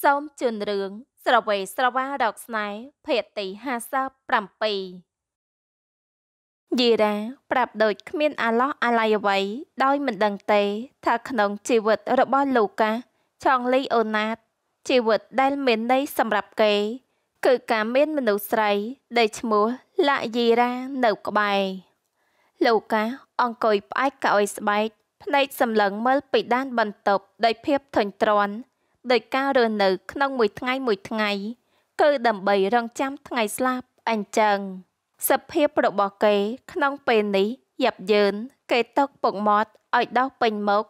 សូមជូនរឿងស្រវេស្រវារកស្នេហ៍ភាគទី57យីរ៉ាប្រាប់ដូចគ្មានអាឡោះអាឡ័យអ្វីដោយមិនដឹងទេ ថាក្នុងជីវិតរបស់លូកាឆងលីអូណាតជីវិតដែលមានន័យសម្រាប់គេ គឺការមានមនុស្សស្រីដែលឈ្មោះឡាយីរ៉ានៅក្បែរលូកាអង្គុយផ្អែកកៅអីស្បែកភ្នែកសម្លឹងមើលពីដានបន្ទប់ដោយភាពធុញទ្រាន់ ដោយការរស់នៅ ក្នុងមួយថ្ងៃមួយថ្ងៃ គឺដើម្បីរងចាំថ្ងៃស្លាប់អញ្ចឹងសភាពរបស់គេ ក្នុងពេលនេះយ៉ាប់យឺនគេຕົកពុកមាត់ឲ្យដោះពេញមុខ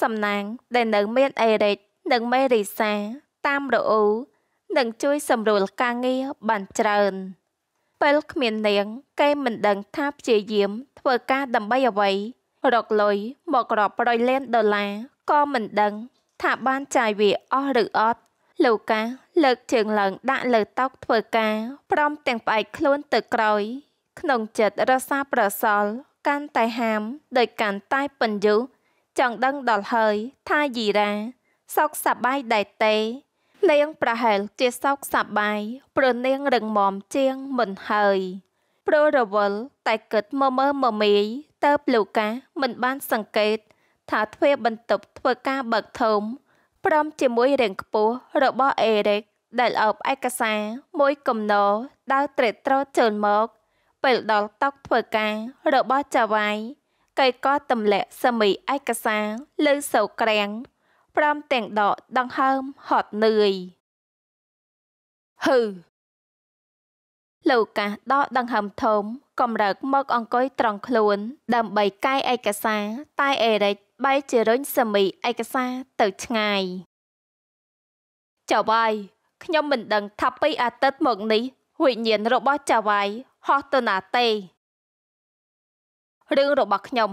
សំណាងដែលនៅមានអេរិចនិងមេរីសា តាមរអ៊ូនឹងជួយសម្រួលការងារបានច្រើនពេលគ្មាននាង គេមិនដឹងថាព្យាយាម ធ្វើការដើម្បីអ្វីរកលុយមករកប្រយលានដុល្លារក៏មិនដឹង ថាបានចាយវាអស់ឬអត់លោកកាលើកជើងឡើងដាក់លើតុធ្វើការព្រមទាំងផ្អែកខ្លួនទៅក្រោយ ក្នុងចិត្តរសាប្រសល់កាន់តែហាមដោយកាន់តែពន្យុចង់ដឹងដល់ហើយថាយីរ៉ាសុខសប្បាយដែរទេនាងប្រហែលជាសុខសប្បាយព្រោះនាងរឹងមាំជាងមុនហើយព្រោះរវល់តែគិតមើមើមមាយទៅលូកាមិនបានសង្កេត ថាទ្វារបន្ទប់ធ្វើការបើកធំ ព្រមជាមួយរាងខ្ពស់របស់អេរិកដែលអោបឯកសារមួយគំនរដើរត្រេតត្រជើនមកពេលដល់តុធ្វើការរបស់ចាវាយកៃក៏ទម្លាក់សមីឯកសារលើសោក្រាំងព្រមទាំងដកដង្ហើមហត់នឿយហឺលោកកាសដកដង្ហើមធំ កំរើកមកអង្គុយត្រង់ខ្លួន ដើម្បីកាយឯកសារតែអេរិច បែរជារុញសមីឯកសារទៅឆ្ងាយចៅវាយខ្ញុំមិនដឹងថាពីអាទិត្យមកនេះវិញ្ញាណរបស់ចៅវាយហោះទៅណាទេរឿងរបស់ខ្ញុំ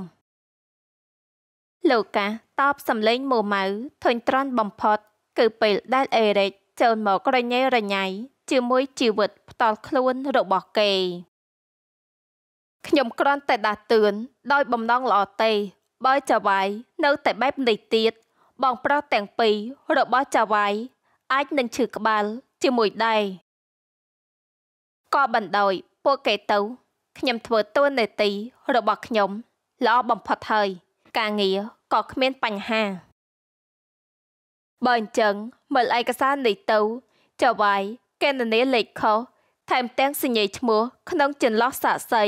លោកកាតបសំឡេងមួម៉ៅធុញទ្រាន់បំផុត គឺពេលដែលអេរិចចូលមករញ៉េរញ៉ៃជាមួយជីវិតផ្ទាល់ខ្លួនរបស់គេខ្ញុំគ្រាន់តែដាស់តឿនដោយបំណងល្អទេ បើចាវាយនៅតែបែបនេះទៀតបងប្រុសទាំងពីររបស់ចាវាយអាចនឹងឈឺក្បាលជាមួយដែរក៏បណ្ដោយពួកគេទៅខ្ញុំធ្វើតួនាទីរបស់ខ្ញុំល្អបំផុតហើយ ការងារក៏គ្មានបញ្ហាបើអញ្ចឹងមើលឯកសារនេះទៅចាវាយកេណនីលេខខុសថែមទាំងសញ្ញាឈ្មោះក្នុងចន្លោះសាក់សី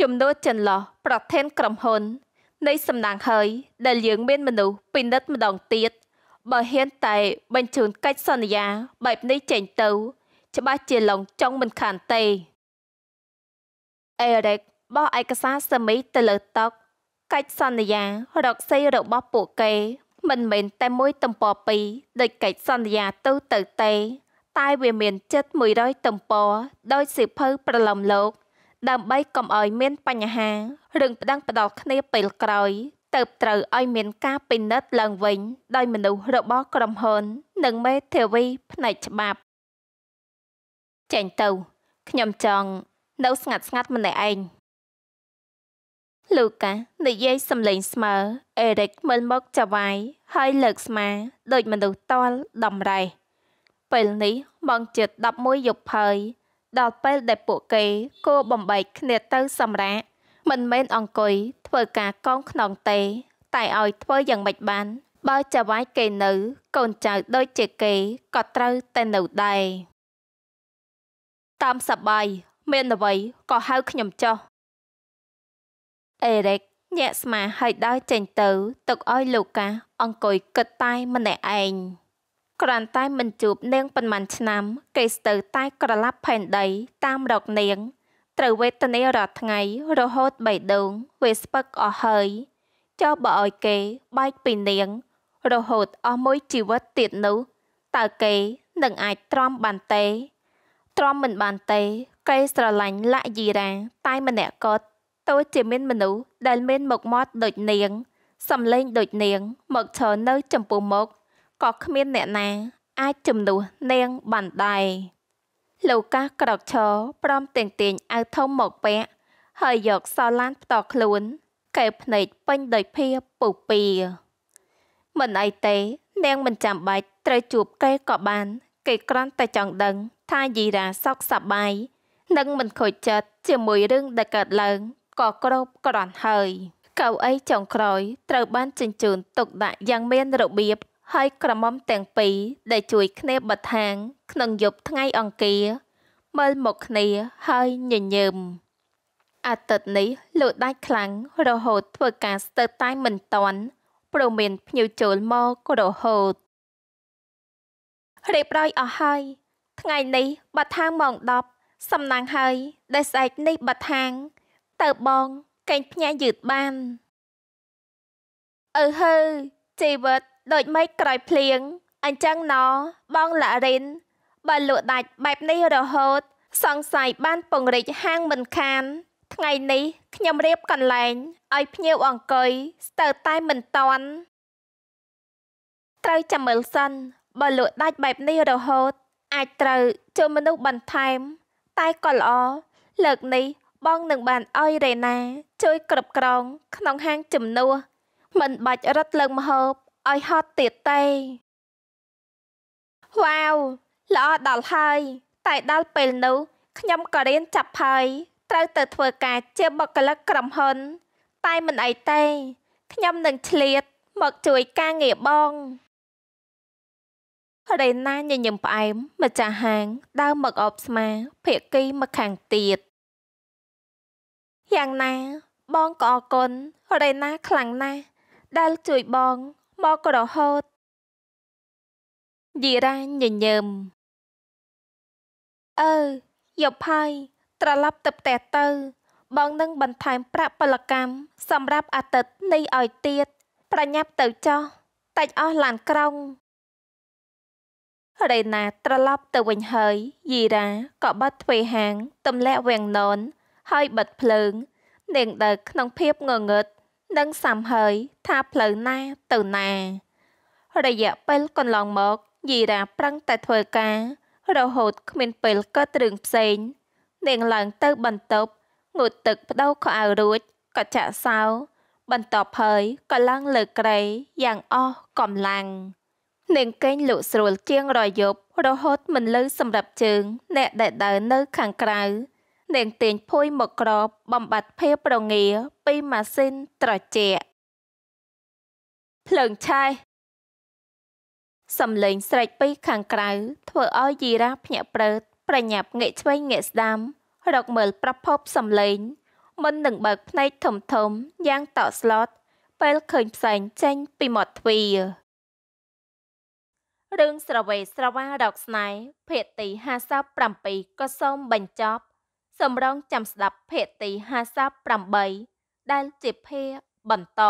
ចំនួនចន្លោះប្រធានក្រុមហ៊ុន នៃសំណាងហើយ ដែលយើងមានមនុស្សពិនិត្យម្ដងទៀតបើហ៊ានតែបញ្ជូនកិច្ចសន្យាបែបនេះចេញទៅ ច្បាស់ជាឡងចង់មិនខានទេអេរិកបោះឯកសារសមីទៅលើតុកិច្ចសន្យារកស៊ីរបស់ពួកគេ មិនមែនតែមួយទំព័រពីរដូចកិច្ចសន្យាទៅទៅទេ តែវាមានចិត្ត100ទំព័រដោយសិភៅប្រឡំលោក ដើម្បីកុំឲ្យមានបញ្ហារឿងប្តឹងផ្ដាល់គ្នាពេលក្រោយទៅត្រូវឲ្យមានការពិនិត្យឡើងវិញ ដោយមនុស្សរបស់ក្រុមហ៊ុន និងមេធាវីផ្នែកច្បាប់ចេញទៅខ្ញុំចង់នៅស្ងាត់ស្ងាត់ម្នាក់ឯងលូកានិយាយសំឡេងស្មើអេរិកមើលមកចាវាយហើយលើកស្មាដូចមនុស្សតល់ដំរ៉េះពេលនេះម៉ោងជិត11យប់ហើយ ដល់ពេលដែលពួកគេគោបំបែកគ្នាទៅសម្រាកមិនមែនអង្គុយធ្វើការកងខ្នងទេ តែឲ្យធ្វើយ៉ាងម៉េចបាន បើចាវាយគេនៅ កូនចៅដូចជាគេក៏ត្រូវតែនៅដែរតាមសបាយមានអ្វីក៏ហៅខ្ញុំចុះអេរិកញាក់ស្មាហើយដើរចេញទៅទុកឲ្យលូកាអង្គុយគិតតែម្នាក់ឯង គ្រាន់តែមិនជួបនាងប៉ុន្មានឆ្នាំ គេស្ទើរតែក្រឡាប់ផែនដី តាមរកនាង ត្រូវវេទនារាល់ថ្ងៃរហូតបីដងវាស្ពឹកអស់ហើយចុះបើឲ្យគេបែកពីនាង រហូតអស់មួយជីវិតទៀតនោះតើគេនឹងអាចទ្រាំបានទេទ្រាំមិនបានទេ គេស្រឡាញ់លាក់យីរ៉ាតែម្នាក់ក៏ទោះជាមានមនុស្សដែលមានមុខមាត់ដូចនាងសំឡេងដូចនាង មកឈរនៅចំពោះមុខ ក៏គ្មានអ្នកណា អាចជំនួសនាងបានដែរលោកកាសក្រោកឈរព្រមទាំងទាញអាវធំមកពាក់ហើយយកសោឡានផ្ទាល់ខ្លួនកែភ្នែកពេញដោយភាពពុះពៀមិនអីទេ នាងមិនចាំបាច់ត្រូវជួបគេក៏បាន គេគ្រាន់តែចង់ដឹង ថាយីរ៉ាសុខសប្បាយនិងមិនខូចចិត្តជាមួយរឿងដែលកើតឡើងក៏គ្របគ្រាន់ហើយកៅអីចុងក្រោយត្រូវបានជញ្ជូនទុកដាក់យ៉ាងមានរបៀប ហើយក្រមុំទាំងពីរដែលជួយគ្នាបិទហាងក្នុងយប់ថ្ងៃអង្គារមើលមកគ្នាហើយញញឹមអាទិត្យនេះលក់ដាច់ខ្លាំងរហូតធ្វើការស្ទើរតែមិនតាន់ព្រោះមានភ្ញៀវចូលមករហូតរៀបរយអស់ហើយថ្ងៃនេះបាត់ហាងម៉ោង10សំណាងហើយដែលស្អែកនេះបាត់ហាងទៅបងកេងភ្ញាយឺតបានអឺហើ ជីវិតដូចមេឃក្រោយភ្លៀងអញ្ចឹងណបងឡារិនបើលក់ដាច់បែបនេះរហូត សង្ស័យបានពង្រីកហាងមិនខាន ថ្ងៃនេះខ្ញុំរៀបកន្លែងឲ្យភ្ញៀវអង្គុយស្ទើរតែមិនតន់ត្រូវចាំមើលសិនបើលក់ដាច់បែបនេះរហូត អាចត្រូវចូលមនុស្សបន្ថែម តែក៏ល្អលើកនេះបងនឹងបានឲ្យរេណា ជួយគ្រប់គ្រងក្នុងហាងជំនួស មិនបាច់រត់លើកម្ហូបឲ្យហត់ទៀតទេវ៉ាវល្អដល់ហើយ តែដល់ពេលនោះខ្ញុំក៏រៀនចាប់ហើយត្រូវទៅធ្វើការជាបុគ្គលិកក្រុមហ៊ុន តែមិនអីទេខ្ញុំនឹងឆ្លៀតមកជួយការងារបងរេណាញញឹមផ្អែមម្ចាស់ហាងដើរមកអបស្មាភាគីមកខាងទៀតយ៉ាងណាបងក៏អរគុណរេណាខ្លាំងណាស់ ដែលជួយបងមករហូតយីរ៉ាញញឹមអឺយប់ហើយត្រឡប់ទៅផ្ទះទៅ បងនឹងបន្ថែមប្រាក់ពលកម្មសម្រាប់អាទិត្យនេះឲ្យទៀតប្រញាប់ទៅចោះតាច់អស់ឡានក្រុងរេណាត្រឡប់ទៅវិញហើយយីរ៉ាក៏បិទទ្វេហាងទម្លាក់វាំងននហើយបិទភ្លើងនាងដើរក្នុងភាពងងឹត និងសំហើយថាផ្លូវណាទៅណា រយៈពេលកន្លងមកយីរ៉ាប្រឹងតែធ្វើការ រហូតគ្មានពេលកើតរឿងផ្សេងនាងឡើងទៅបន្ទប់ងូតទឹកបដូរខោអាវរួចក៏ចាក់សោបន្ទាប់ហើយក៏ឡើងលើក្រែយ៉ាងអស់កម្លាំងនាងកេងលក់ស្រួលជាងរយប់រហូតមិនលឺសម្រាប់ជើង អ្នកដែលដើរនៅខាងក្រៅ នាងទាញភួយមកក្របបំបត្តិភាពរងាពីម៉ាស៊ីនត្រជាក់ភ្លើងឆេះសំឡេងស្រែកពីខាងក្រៅធ្វើឲ្យយីរ៉ាភ្ញាក់ព្រឺតប្រញាប់ងាកឆ្វេងងាកស្ដាំរកមើលប្រភពសំឡេងមុននឹងបើកភ្នែកធំធំយ៉ាងតក់ស្លុតពេលឃើញផ្សែងចេញពីមាត់ទ្វាររឿងស្រវេស្រវារកស្នេហ៍ភាគទី57ក៏សូមបញ្ចប់ សម្រងចាំស្ដាប់ភាគទី58ដែលជាភាគបន្ត